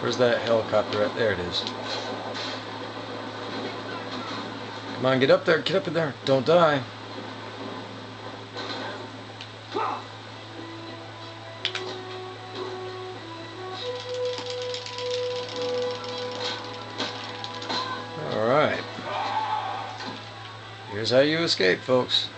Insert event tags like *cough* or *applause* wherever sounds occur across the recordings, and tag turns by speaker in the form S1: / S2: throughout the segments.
S1: Where's that helicopter at? There it is. Come on, get up there. Get up in there. Don't die. Alright. Here's how you escape, folks.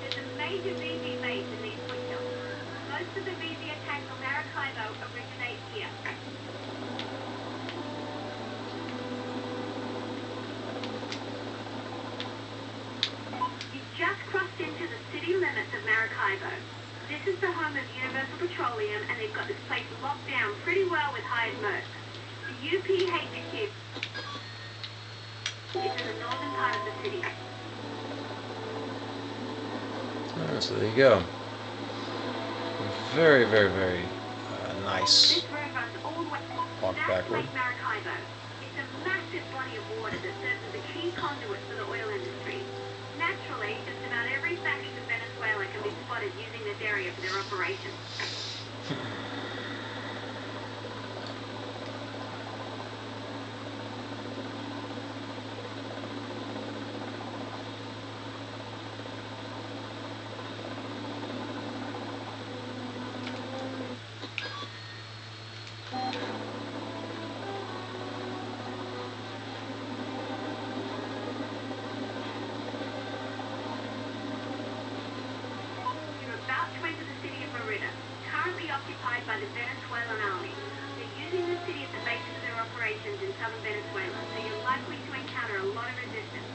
S2: There's a major VZ base in these foothills. Most of the VZ attacks on Maracaibo originate here. You've just crossed into the city limits Maracaibo. This is the home of Universal Petroleum, and they've got this place locked down pretty well with hired mercs. The UPHQ is in the northern part of the city.
S1: Alright, so there you go. Very, very, very uh, nice.
S2: This road runs all the way.
S1: Walk backward.
S2: It's a massive body of water that serves as a key conduit for the oil industry. Naturally, just about every faction of Venezuela can be spotted using this area for their operations. Currently occupied by the Venezuelan army. They're using the city as the basis of their operations in southern Venezuela, so you're likely to encounter a lot of resistance.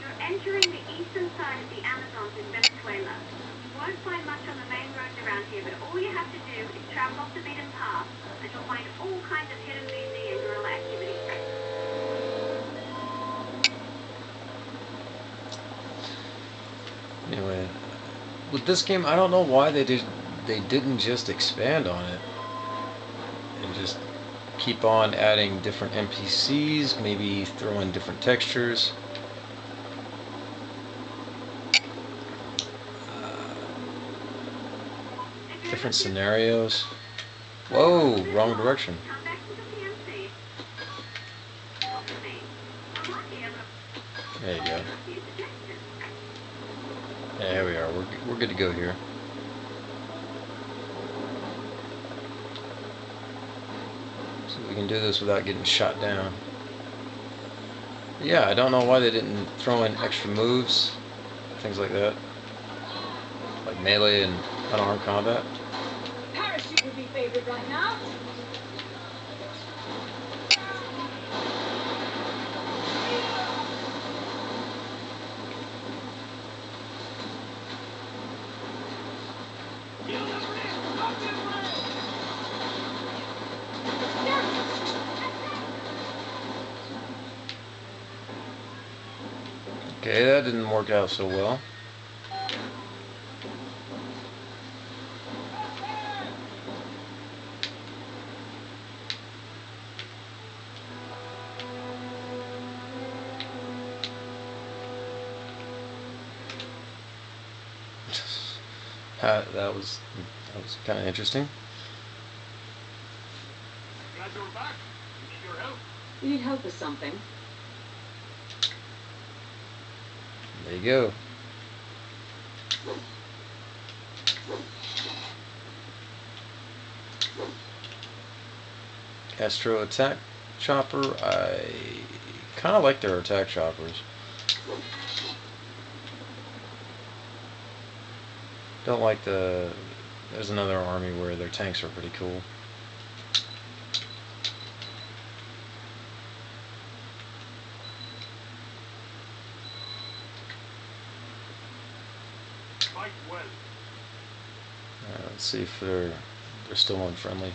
S2: You're entering the eastern side of the Amazons in Venezuela. You won't find much on the main roads around here, but all you have to do is travel off the beaten path, and you'll find all kinds of hidden VZ and guerrilla activity.
S1: Anyway, with this game, I don't know why they did they didn't just expand on it and just keep on adding different NPCs, maybe throw in different textures. Uh, different scenarios. Whoa, wrong direction.
S2: Come back to the PMC. Talk to me. I might be able to
S1: There you go.
S2: a few suggestions.
S1: Yeah, here we are. We're, good to go here. So we can do this without getting shot down. Yeah, I don't know why they didn't throw in extra moves, things like that. Like melee and unarmed combat.
S3: Parachute would be favored right now.
S1: Okay, that didn't work out so well. That, that was that was kind of interesting.
S4: Glad you're back. Need your help.
S3: You need help with something.
S1: There you go. Astro attack chopper. I kind of like their attack choppers. Don't like the. There's another army where their tanks are pretty cool.
S4: Fight well.
S1: Uh, let's see if they're they're still unfriendly.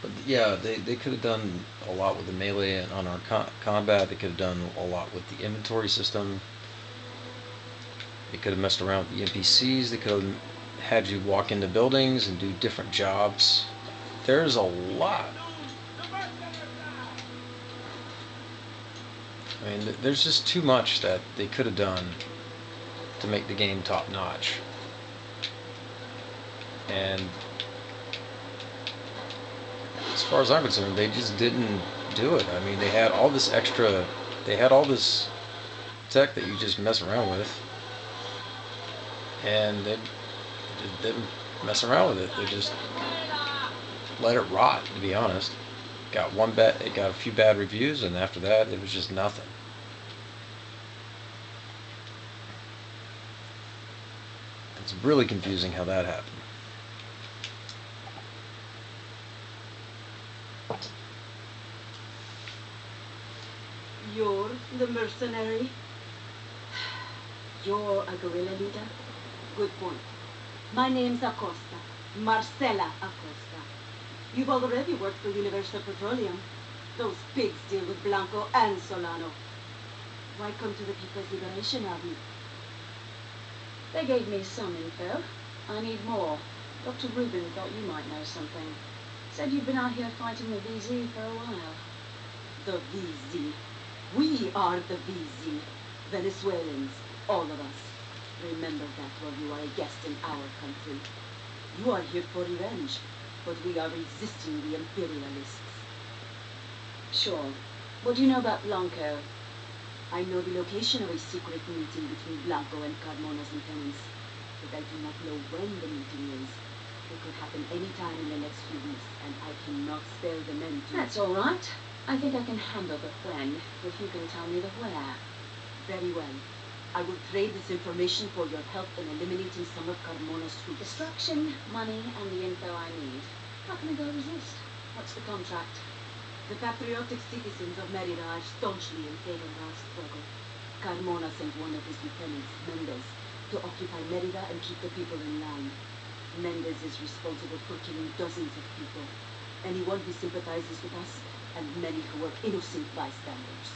S1: But yeah, they, they could have done a lot with the melee and on our co- combat. They could have done a lot with the inventory system. They could have messed around with the NPCs. They could have had you walk into buildings and do different jobs. There's a lot I mean, there's just too much that they could have done to make the game top notch. And as far as I'm concerned, they just didn't do it. I mean, they had all this extra, they had all this tech that you just mess around with, and they didn't mess around with it. They just let it rot, to be honest got one bad it got a few bad reviews and after that it was just nothing it's really confusing how that happened
S5: You're the mercenary? You're a guerrilla leader? Good point. My name's Acosta. Marcela Acosta. You've already worked for Universal Petroleum. Those pigs deal with Blanco and Solano. Why come to the People's Liberation Army?
S6: They gave me some info. I need more. Dr. Rubin thought you might know something. Said you've been out here fighting the VZ for a while.
S5: The VZ. We are the VZ. Venezuelans. All of us. Remember that while you are a guest in our country. You are here for revenge, but we are resisting the imperialists.
S6: Sure. What do you know about Blanco?
S5: I know the location of a secret meeting between Blanco and Carmona's lieutenants, but I do not know when the meeting is. It could happen any time in the next few weeks, and I cannot spare the men to...
S6: That's all right. I think I can handle the when, if you can tell me the where.
S5: Very well. I will trade this information for your help in eliminating some of Carmona's troops.
S6: Destruction, money, and the info I need. How can I go resist? What's the contract?
S5: The patriotic citizens of Merida are staunchly in favor of our struggle. Carmona sent one of his lieutenants, Mendez, to occupy Merida and keep the people in line. Mendez is responsible for killing dozens of people, anyone who sympathizes with us, and many who were innocent bystanders.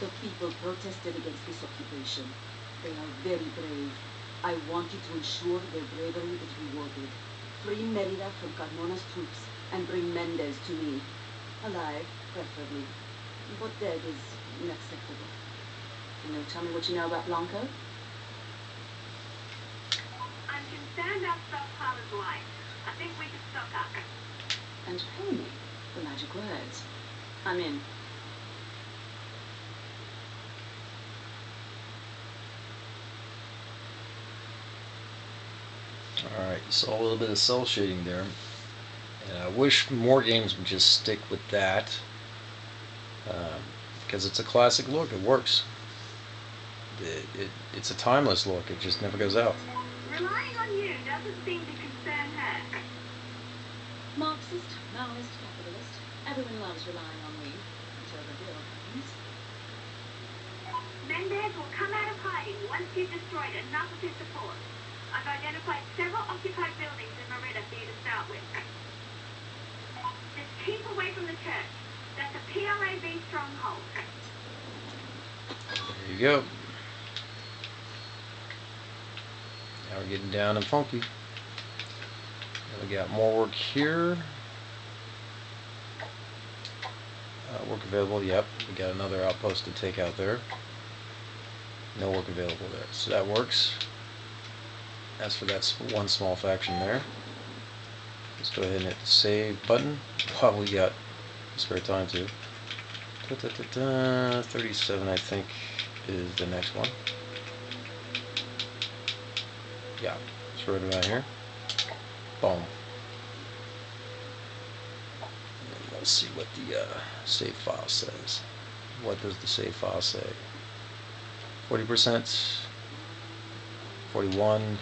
S5: The people protested against this occupation. They are very brave. I want you to ensure their bravery is rewarded. Free Merida from Carmona's troops and bring Mendez to me. Alive, preferably. But dead is unacceptable.
S6: And you'll tell me what you know about Blanco?
S2: I'm concerned our stockpile is light. I think we can up.
S6: And pay me the magic words. I'm in.
S1: Alright, you saw a little bit of cell shading there. And I wish more games would just stick with that. Um, because it's a classic look, it works. It, it, it's a timeless look, it just never goes out.
S2: Relying on you doesn't seem to concern her.
S6: Marxist, Maoist, capitalist. Everyone loves relying on me until the bill comes.
S2: Mendez will come out of hiding once you've destroyed enough of his support. I've identified several occupied buildings in Merida for you to start with. Just keep away from the church. That's a PLAV stronghold.
S1: There you go. Now we're getting down and funky. And we got more work here. Uh, work available, yep. We got another outpost to take out there. No work available there. So that works. As for that one small faction there. Let's go ahead and hit the save button *laughs* while we got spare time to. Da, da, da, da, 37, I think, is the next one. Yeah, it's right around here. Boom. And let's see what the uh, save file says. What does the save file say? 40%, 41,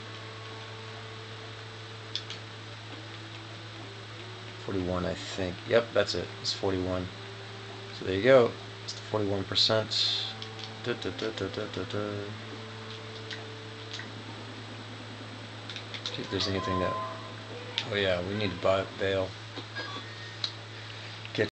S1: 41 I think. Yep, that's it. It's 41. So there you go. It's the 41%. Da, da, da, if there's anything that... Oh yeah, we need to buy bail.